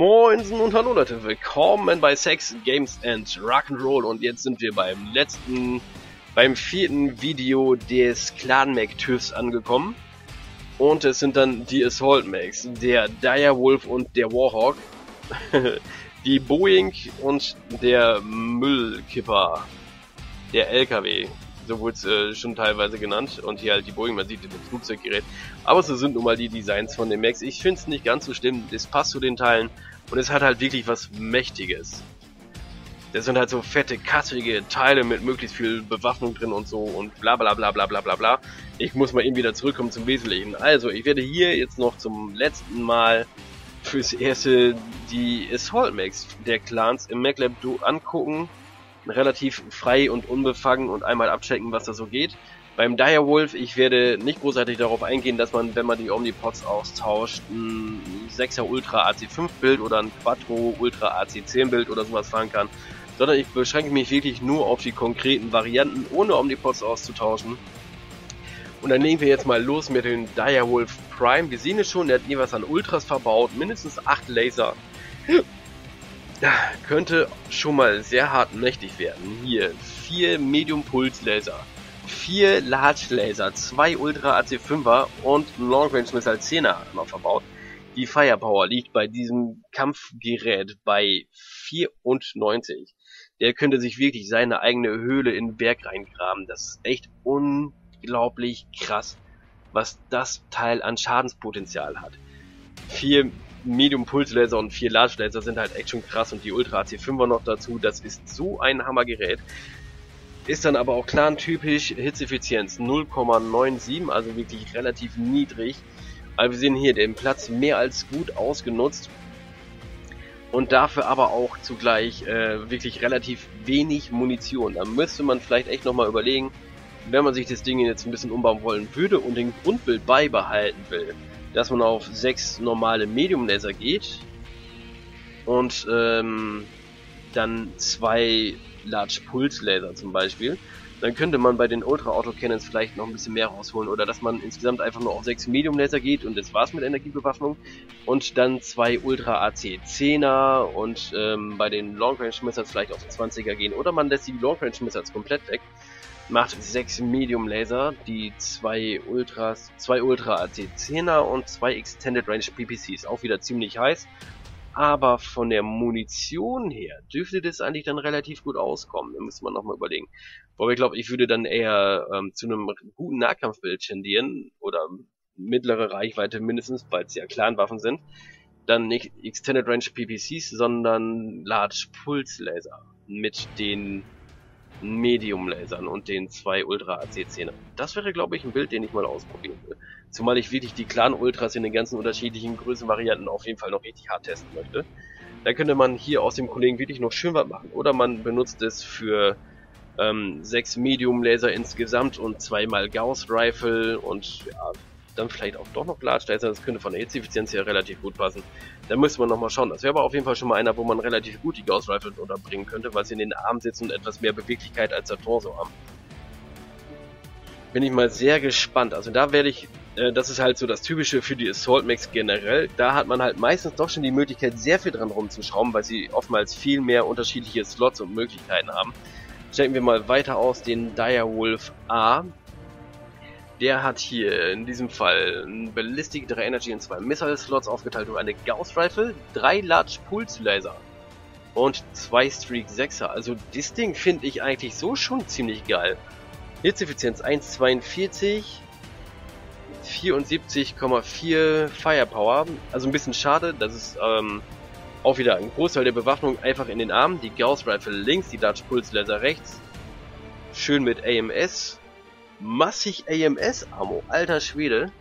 Moinsen und hallo Leute, willkommen bei Sex, Games and Rock'n'Roll und jetzt sind wir beim letzten, beim vierten Video des Clan Mac TÜVs angekommen und es sind dann die Assault Macs, der Direwolf und der Warhawk, die Boeing und der Müllkipper, der LKW, so wurde es äh, schon teilweise genannt. Und hier halt die Boeing, man sieht dem Flugzeuggerät. Aber so sind nun mal die Designs von den Macs. Ich finde es nicht ganz so schlimm, es passt zu den Teilen und es hat halt wirklich was Mächtiges. Das sind halt so fette, kattrige Teile mit möglichst viel Bewaffnung drin und so und bla bla bla bla bla bla bla. Ich muss mal eben wieder zurückkommen zum Wesentlichen. Also, ich werde hier jetzt noch zum letzten Mal fürs erste die Assault Max der Clans im MacLab angucken relativ frei und unbefangen und einmal abchecken, was da so geht. Beim Direwolf, ich werde nicht großartig darauf eingehen, dass man, wenn man die Omnipods austauscht, ein 6er Ultra AC5 Bild oder ein Quattro Ultra AC10 Bild oder sowas fahren kann, sondern ich beschränke mich wirklich nur auf die konkreten Varianten, ohne Omnipods auszutauschen. Und dann legen wir jetzt mal los mit dem Direwolf Prime. Wir sehen es schon, der hat jeweils an Ultras verbaut, mindestens 8 Laser könnte schon mal sehr hart mächtig werden. Hier, vier Medium Puls Laser, vier Large Laser, zwei Ultra AC5er und Long Range Missile 10er noch verbaut. Die Firepower liegt bei diesem Kampfgerät bei 94. Der könnte sich wirklich seine eigene Höhle in den Berg reingraben. Das ist echt unglaublich krass, was das Teil an Schadenspotenzial hat. Vier Medium Pulse Laser und vier Large Laser sind halt echt schon krass und die Ultra AC5er noch dazu, das ist so ein Hammergerät. Ist dann aber auch clan-typisch Hitzeeffizienz 0,97, also wirklich relativ niedrig. Aber wir sehen hier den Platz mehr als gut ausgenutzt. Und dafür aber auch zugleich äh, wirklich relativ wenig Munition. Da müsste man vielleicht echt nochmal überlegen, wenn man sich das Ding jetzt ein bisschen umbauen wollen würde und den Grundbild beibehalten will dass man auf sechs normale Medium Laser geht und ähm, dann zwei Large Pulse Laser zum Beispiel, dann könnte man bei den Ultra Auto Cannons vielleicht noch ein bisschen mehr rausholen oder dass man insgesamt einfach nur auf sechs Medium Laser geht und das war's mit Energiebewaffnung und dann zwei Ultra AC 10er und ähm, bei den Long Range Missiles vielleicht auf 20er gehen oder man lässt die Long Range Missiles komplett weg macht 6 Medium Laser, die zwei Ultras, zwei Ultra AC10er und zwei Extended Range PPCs. Auch wieder ziemlich heiß. Aber von der Munition her dürfte das eigentlich dann relativ gut auskommen. Da müsste man nochmal überlegen. Wobei ich glaube, ich würde dann eher ähm, zu einem guten Nahkampfbild tendieren oder mittlere Reichweite mindestens, weil es ja Clanwaffen sind. Dann nicht Extended Range PPCs, sondern Large Pulse Laser mit den Medium-Lasern und den zwei Ultra AC-10er. Das wäre, glaube ich, ein Bild, den ich mal ausprobieren will. Zumal ich wirklich die Clan-Ultras in den ganzen unterschiedlichen Größenvarianten auf jeden Fall noch richtig hart testen möchte. Da könnte man hier aus dem Kollegen wirklich noch schön was machen. Oder man benutzt es für ähm, sechs Medium-Laser insgesamt und zweimal Gauss-Rifle und ja, dann vielleicht auch doch noch Glassteizer, das könnte von der Hitzeffizienz her relativ gut passen. Da müsste man nochmal schauen. Das wäre aber auf jeden Fall schon mal einer, wo man relativ gut die Gauss Rifle unterbringen könnte, weil sie in den Armen sitzen und etwas mehr Beweglichkeit als der Torso haben. Bin ich mal sehr gespannt. Also da werde ich, äh, das ist halt so das Typische für die Assault Max generell. Da hat man halt meistens doch schon die Möglichkeit, sehr viel dran rumzuschrauben, weil sie oftmals viel mehr unterschiedliche Slots und Möglichkeiten haben. Checken wir mal weiter aus den Direwolf A. Der hat hier in diesem Fall ein Ballistic 3 Energy in zwei Missile Slots aufgeteilt und eine Gauss Rifle, drei Large Pulse Laser und zwei Streak 6er. Also das Ding finde ich eigentlich so schon ziemlich geil. Hitzeffizienz 1,42, 74,4 Firepower. Also ein bisschen schade, das ist ähm, auch wieder ein Großteil der Bewaffnung einfach in den Armen. Die Gauss Rifle links, die Large Pulse Laser rechts. Schön mit AMS massig AMS-Ammo. Alter Schwede.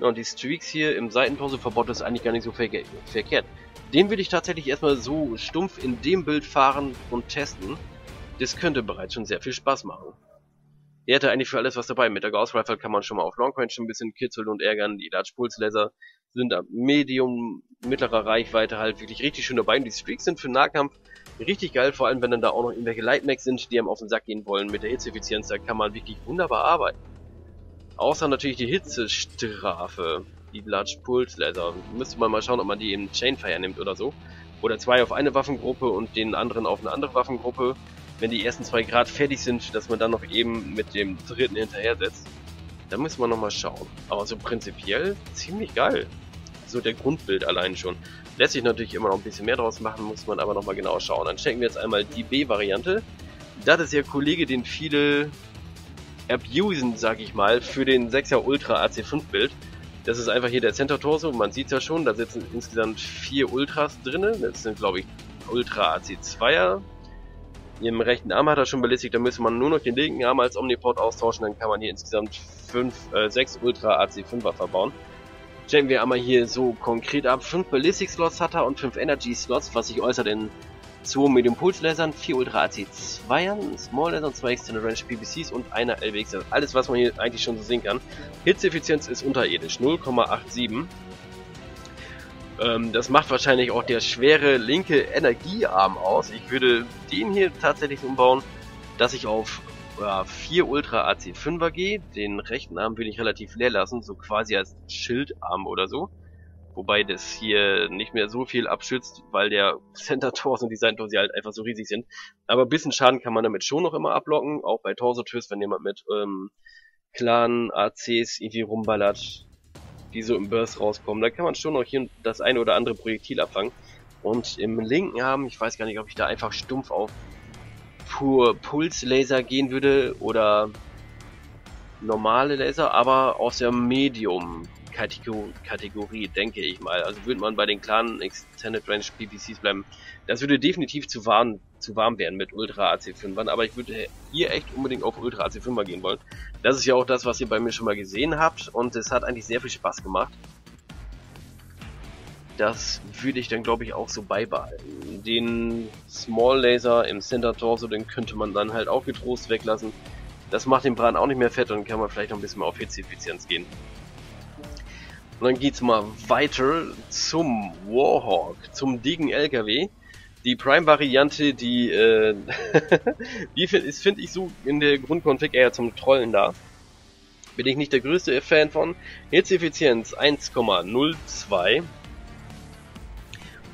und die Streaks hier im Seitentorso verbot ist eigentlich gar nicht so verkehrt. Den würde ich tatsächlich erstmal so stumpf in dem Bild fahren und testen. Das könnte bereits schon sehr viel Spaß machen. Der hätte eigentlich für alles was dabei. Mit der Gauss Rifle kann man schon mal auf Long Range ein bisschen kitzeln und ärgern. Die Large Pulse Laser sind ab Medium, mittlerer Reichweite halt wirklich richtig schön dabei. Und die Streaks sind für Nahkampf richtig geil, vor allem wenn dann da auch noch irgendwelche Lightmacks sind, die einem auf den Sack gehen wollen. Mit der Hitzeeffizienz, da kann man wirklich wunderbar arbeiten. Außer natürlich die Hitzestrafe. die Large Pulse Laser. Müsste man mal schauen, ob man die im Chainfire nimmt oder so. Oder zwei auf eine Waffengruppe und den anderen auf eine andere Waffengruppe. Wenn die ersten zwei Grad fertig sind, dass man dann noch eben mit dem dritten hinterher setzt. Da müssen wir nochmal schauen. Aber so prinzipiell ziemlich geil. So der Grundbild allein schon. Lässt sich natürlich immer noch ein bisschen mehr draus machen, muss man aber nochmal genau schauen. Dann checken wir jetzt einmal die B-Variante. Das ist der Kollege, den viele abusen, sag ich mal, für den 6er Ultra AC5 Bild. Das ist einfach hier der Center Torso, man sieht ja schon, da sitzen insgesamt vier Ultras drinnen. Das sind glaube ich Ultra AC2er. Im rechten Arm hat er schon Ballistik, da müsste man nur noch den linken Arm als Omnipod austauschen, dann kann man hier insgesamt fünf, äh, sechs Ultra AC5er verbauen. Checken wir einmal hier so konkret ab. 5 Ballistic Slots hat er und 5 Energy Slots, was sich äußert in 2 Medium Pulse Lasern, 4 Ultra AC2ern, Small Lasern, 2 Extended Range PPCs und einer LWX. Also alles, was man hier eigentlich schon so sehen kann. Hitzeeffizienz ist unterirdisch, 0,87. Ähm, das macht wahrscheinlich auch der schwere linke Energiearm aus. Ich würde den hier tatsächlich umbauen, dass ich auf 4 Ultra AC5er gehe. Den rechten Arm würde ich relativ leer lassen, so quasi als Schildarm oder so. Wobei das hier nicht mehr so viel abschützt, weil der Center Torso und die Seitentorsi halt einfach so riesig sind. Aber ein bisschen Schaden kann man damit schon noch immer ablocken, auch bei Torso-Twist, wenn jemand mit ähm, Clan ACs irgendwie rumballert, die so im Burst rauskommen, da kann man schon noch hier das eine oder andere Projektil abfangen. Und im linken Arm, ich weiß gar nicht, ob ich da einfach stumpf auf pur Pulslaser gehen würde oder normale Laser, aber aus der Medium Kategorie, denke ich mal. Also würde man bei den klaren Extended Range PPCs bleiben. Das würde definitiv zu warm, zu warm werden mit Ultra AC5ern, aber ich würde hier echt unbedingt auf Ultra AC5er gehen wollen. Das ist ja auch das, was ihr bei mir schon mal gesehen habt und es hat eigentlich sehr viel Spaß gemacht. Das würde ich dann glaube ich auch so beibehalten. Den Small Laser im Center Torso, den könnte man dann halt auch getrost weglassen. Das macht den Braten auch nicht mehr fett und kann man vielleicht noch ein bisschen mehr auf Hitzeeffizienz gehen. Und dann geht's mal weiter zum Warhawk, zum dicken LKW. Die Prime-Variante, die, äh, die find, ist, finde ich, so in der Grundkonfig eher zum Trollen da. Bin ich nicht der größte Fan von. Hitzeeffizienz 1,02.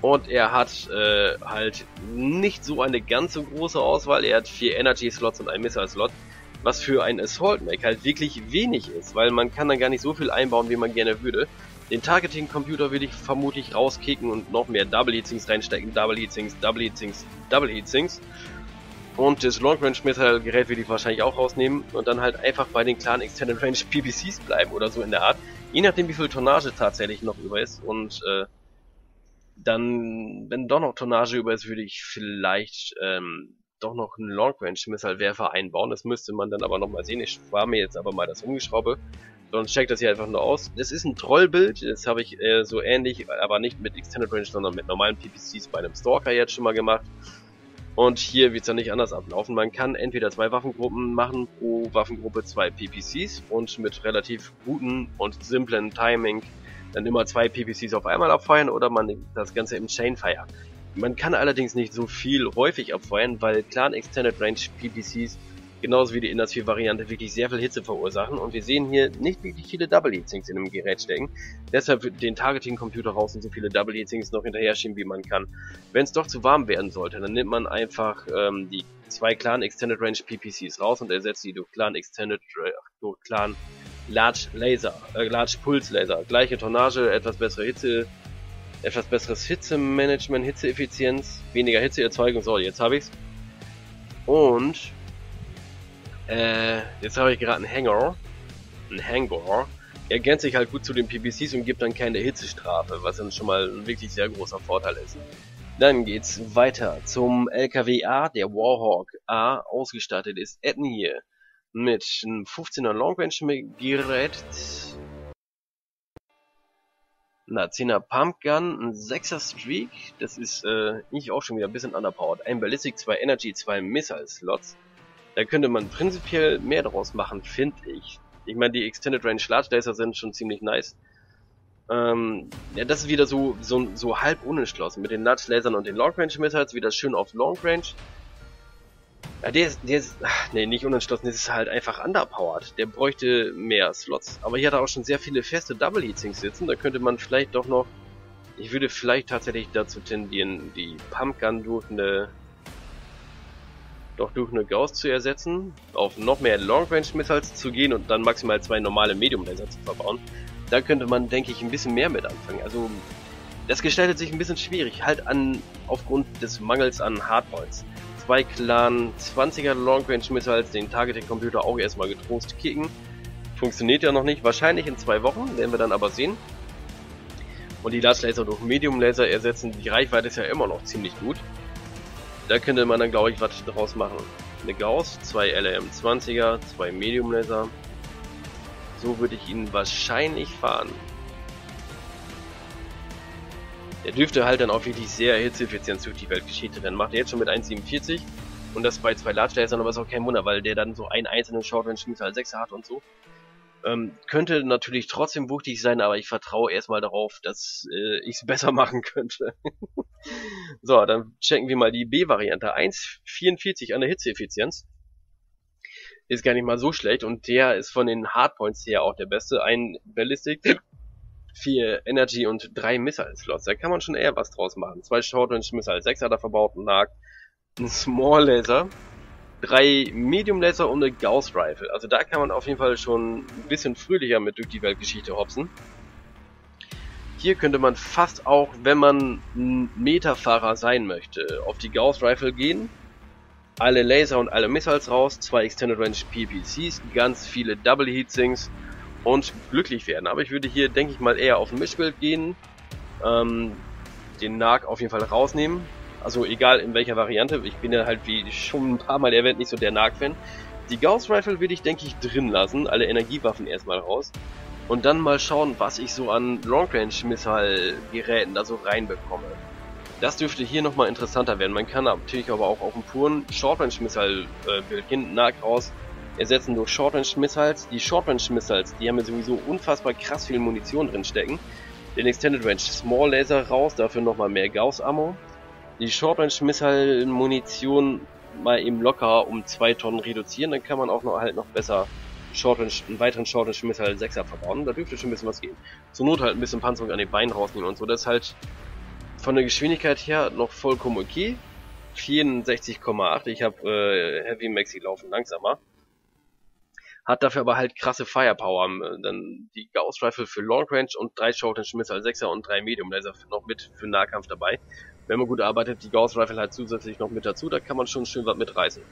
Und er hat äh, halt nicht so eine ganz so große Auswahl. Er hat vier Energy Slots und einen Missile Slot was für ein Assault Mac halt wirklich wenig ist, weil man kann dann gar nicht so viel einbauen, wie man gerne würde. Den Targeting Computer würde ich vermutlich rauskicken und noch mehr Double Heatsinks reinstecken, Double Heatsinks, Double Heatsinks, Double Heatsinks. Und das Long Range Metal Gerät würde ich wahrscheinlich auch rausnehmen und dann halt einfach bei den klaren Extended Range PPCs bleiben oder so in der Art. Je nachdem wie viel Tonnage tatsächlich noch über ist und äh, dann, wenn doch noch Tonnage über ist, würde ich vielleicht ähm, doch noch einen Long Range Missile Werfer einbauen. Das müsste man dann aber nochmal sehen. Ich spare mir jetzt aber mal das Umgeschraube. Sonst checkt das hier einfach nur aus. Das ist ein Trollbild. Das habe ich äh, so ähnlich, aber nicht mit Extended Range, sondern mit normalen PPCs bei einem Stalker jetzt schon mal gemacht. Und hier wird es ja nicht anders ablaufen. Man kann entweder zwei Waffengruppen machen, pro Waffengruppe zwei PPCs und mit relativ guten und simplen Timing dann immer zwei PPCs auf einmal abfeuern oder man das Ganze im Chainfire. Man kann allerdings nicht so viel häufig abfeuern, weil Clan Extended Range PPCs genauso wie die Inner 4 Variante wirklich sehr viel Hitze verursachen und wir sehen hier nicht wirklich viele Double Heatsinks in dem Gerät stecken. Deshalb den Targeting Computer raus und so viele Double Heatsinks noch hinterher schieben wie man kann. Wenn es doch zu warm werden sollte, dann nimmt man einfach ähm, die zwei Clan Extended Range PPCs raus und ersetzt die durch Clan Extended äh, durch Clan Large Laser, äh, Large Pulse Laser. Gleiche Tonnage, etwas bessere Hitze etwas besseres Hitzemanagement, Hitzeeffizienz, weniger Hitzeerzeugung. So, jetzt habe ich's. Und äh, jetzt habe ich gerade einen Hanger, einen Hangar. Ergänzt sich halt gut zu den PPCs und gibt dann keine Hitzestrafe, was dann schon mal ein wirklich sehr großer Vorteil ist. Dann geht's weiter zum LKW A, der Warhawk A, ausgestattet ist Etten hier mit einem 15er Long Gerät, na, 10er Pumpgun, ein 6er Streak, das ist äh, ich auch schon wieder ein bisschen underpowered. Ein Ballistic, 2 Energy, 2 Missile Slots. Da könnte man prinzipiell mehr draus machen, finde ich. Ich meine, die Extended Range Laser sind schon ziemlich nice. Ähm, ja, das ist wieder so, so, so halb unentschlossen. Mit den Large Lasern und den Long Range Missiles wieder schön auf Long Range. Ja, der ist, der ist, ach, nee, nicht unentschlossen, das ist halt einfach underpowered. Der bräuchte mehr Slots. Aber hier hat er auch schon sehr viele feste Double Heatsinks sitzen. Da könnte man vielleicht doch noch, ich würde vielleicht tatsächlich dazu tendieren, die Pumpgun durch eine, doch durch eine Gauss zu ersetzen, auf noch mehr Long Range Missiles zu gehen und dann maximal zwei normale Medium Laser zu verbauen. Da könnte man, denke ich, ein bisschen mehr mit anfangen. Also, das gestaltet sich ein bisschen schwierig, halt an, aufgrund des Mangels an Hardpoints zwei Clan 20er Long Range Missiles den Targeting Computer auch erstmal getrost kicken. Funktioniert ja noch nicht, wahrscheinlich in zwei Wochen, werden wir dann aber sehen. Und die Large Laser durch Medium Laser ersetzen, die Reichweite ist ja immer noch ziemlich gut. Da könnte man dann glaube ich was draus machen. Eine Gauss, zwei LRM 20er, zwei Medium Laser. So würde ich ihn wahrscheinlich fahren. Der dürfte halt dann auch wirklich sehr hitzeeffizient durch die Weltgeschichte rennen. Macht er jetzt schon mit 1,47 und das bei zwei Large Lasern, aber ist auch kein Wunder, weil der dann so einen einzelnen Short Range Missile 6 hat und so. Ähm, könnte natürlich trotzdem wuchtig sein, aber ich vertraue erstmal darauf, dass äh, ich es besser machen könnte. so, dann checken wir mal die B-Variante. 1,44 an der Hitzeeffizienz. Ist gar nicht mal so schlecht und der ist von den Hardpoints her auch der beste. Ein Ballistic vier Energy und drei Missile Slots. Da kann man schon eher was draus machen. Zwei Short Range Missile, sechs hat er verbaut, ein Nag, ein Small Laser, drei Medium Laser und eine Gauss Rifle. Also da kann man auf jeden Fall schon ein bisschen fröhlicher mit durch die Weltgeschichte hopsen. Hier könnte man fast auch, wenn man ein Meterfahrer sein möchte, auf die Gauss Rifle gehen. Alle Laser und alle Missiles raus, zwei Extended Range PPCs, ganz viele Double Heatsinks und glücklich werden. Aber ich würde hier, denke ich mal, eher auf ein Mischbild gehen, ähm, den Nag auf jeden Fall rausnehmen. Also egal in welcher Variante, ich bin ja halt wie schon ein paar Mal erwähnt nicht so der Nag-Fan. Die Gauss Rifle würde ich, denke ich, drin lassen, alle Energiewaffen erstmal raus. Und dann mal schauen, was ich so an Long Range Missile Geräten da so reinbekomme. Das dürfte hier nochmal interessanter werden. Man kann natürlich aber auch auf einen puren Short Range Missile äh, gehen, Nag raus, ersetzen durch Short Range Missiles. Die Short Range Missiles, die haben ja sowieso unfassbar krass viel Munition drin stecken. Den Extended Range Small Laser raus, dafür nochmal mehr Gauss Ammo. Die Short Range Missile Munition mal eben locker um 2 Tonnen reduzieren, dann kann man auch noch halt noch besser Short einen weiteren Short Range Missile 6er verbauen. Da dürfte schon ein bisschen was gehen. Zur Not halt ein bisschen Panzerung an den Beinen rausnehmen und so. Das ist halt von der Geschwindigkeit her noch vollkommen okay. 64,8. Ich habe äh, Heavy Maxi laufen langsamer hat dafür aber halt krasse Firepower. Ähm, dann die Gauss Rifle für Long Range und drei Short Range Missile 6er und drei Medium Laser noch mit für Nahkampf dabei. Wenn man gut arbeitet, die Gauss Rifle halt zusätzlich noch mit dazu, da kann man schon schön was mitreißen.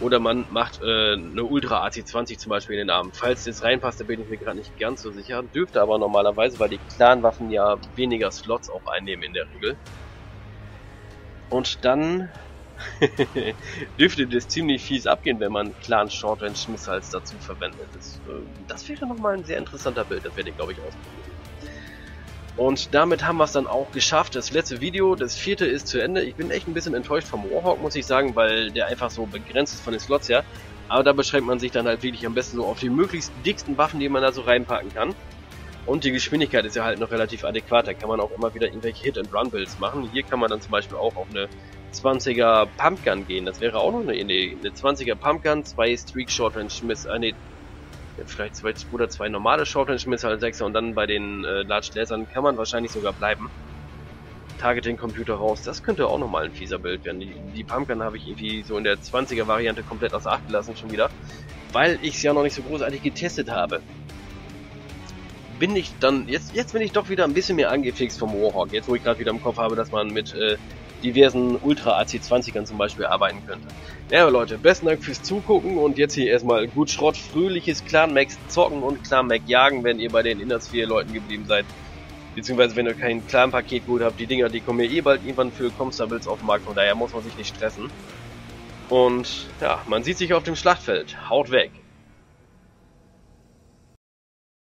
Oder man macht äh, eine Ultra AC20 zum Beispiel in den Arm. Falls das reinpasst, da bin ich mir gerade nicht ganz so sicher. Dürfte aber normalerweise, weil die Clan-Waffen ja weniger Slots auch einnehmen in der Regel. Und dann dürfte das ziemlich fies abgehen, wenn man Clan Short Range Missiles dazu verwendet. Das, äh, das wäre nochmal ein sehr interessanter Bild, das werde ich glaube ich ausprobieren. Und damit haben wir es dann auch geschafft. Das letzte Video, das vierte ist zu Ende. Ich bin echt ein bisschen enttäuscht vom Warhawk, muss ich sagen, weil der einfach so begrenzt ist von den Slots her. Aber da beschränkt man sich dann halt wirklich am besten so auf die möglichst dicksten Waffen, die man da so reinpacken kann. Und die Geschwindigkeit ist ja halt noch relativ adäquat. Da kann man auch immer wieder irgendwelche Hit-and-Run-Builds machen. Hier kann man dann zum Beispiel auch auf eine 20er Pumpgun gehen. Das wäre auch noch eine Idee. Eine 20er Pumpgun, zwei Streak Short Range Miss, äh, nee, vielleicht zwei oder zwei normale Short Range Missile 6 und dann bei den äh, Large Lasern kann man wahrscheinlich sogar bleiben. Targeting Computer raus, das könnte auch nochmal ein fieser Bild werden. Die, die Pumpgun habe ich irgendwie so in der 20er Variante komplett außer Acht gelassen schon wieder, weil ich es ja noch nicht so großartig getestet habe. Bin ich dann, jetzt, jetzt bin ich doch wieder ein bisschen mehr angefixt vom Warhawk, jetzt wo ich gerade wieder im Kopf habe, dass man mit äh, diversen Ultra AC20ern zum Beispiel arbeiten könnte. Ja Leute, besten Dank fürs Zugucken und jetzt hier erstmal gut Schrott, fröhliches Clan Max zocken und Clan Mac jagen, wenn ihr bei den Innersphere Leuten geblieben seid. Beziehungsweise wenn ihr kein Clan-Paket gut habt, die Dinger, die kommen ja eh bald irgendwann für Constables auf den Markt, von daher muss man sich nicht stressen. Und ja, man sieht sich auf dem Schlachtfeld. Haut weg!